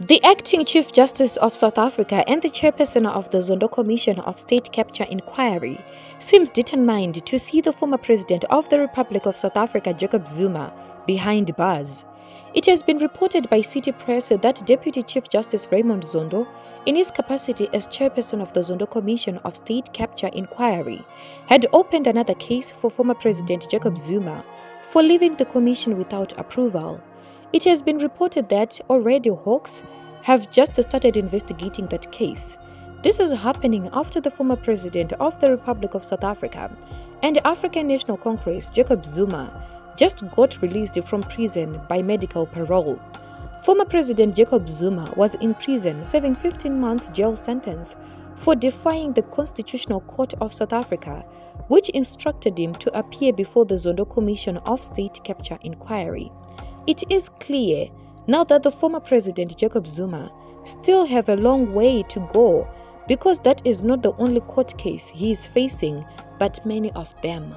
The acting Chief Justice of South Africa and the chairperson of the Zondo Commission of State Capture Inquiry seems determined to see the former president of the Republic of South Africa, Jacob Zuma, behind bars. It has been reported by City Press that Deputy Chief Justice Raymond Zondo, in his capacity as chairperson of the Zondo Commission of State Capture Inquiry, had opened another case for former President Jacob Zuma for leaving the commission without approval. It has been reported that already Hawks have just started investigating that case. This is happening after the former president of the Republic of South Africa and African National Congress, Jacob Zuma, just got released from prison by medical parole. Former President Jacob Zuma was in prison serving 15 months jail sentence for defying the Constitutional Court of South Africa, which instructed him to appear before the Zondo Commission of State Capture Inquiry. It is clear now that the former president Jacob Zuma still have a long way to go because that is not the only court case he is facing but many of them.